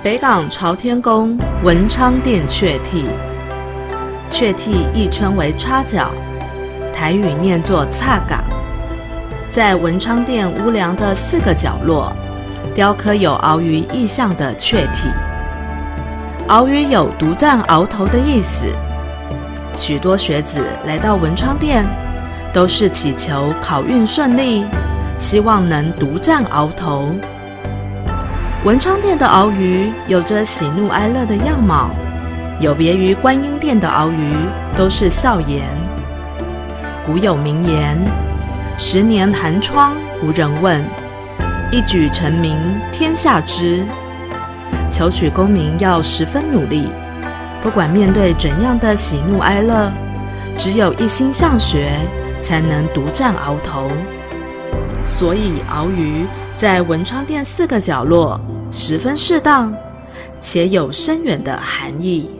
北港朝天宫文昌殿雀替，雀替亦称为叉角，台语念作叉岗。在文昌殿屋梁的四个角落，雕刻有鳌鱼意象的雀替。鳌鱼有独占鳌头的意思。许多学子来到文昌殿，都是祈求考运顺利，希望能独占鳌头。文昌殿的鳌鱼有着喜怒哀乐的样貌，有别于观音殿的鳌鱼都是笑颜。古有名言。十年寒窗无人问，一举成名天下知。求取功名要十分努力，不管面对怎样的喜怒哀乐，只有一心向学，才能独占鳌头。所以鳌鱼在文昌殿四个角落十分适当，且有深远的含义。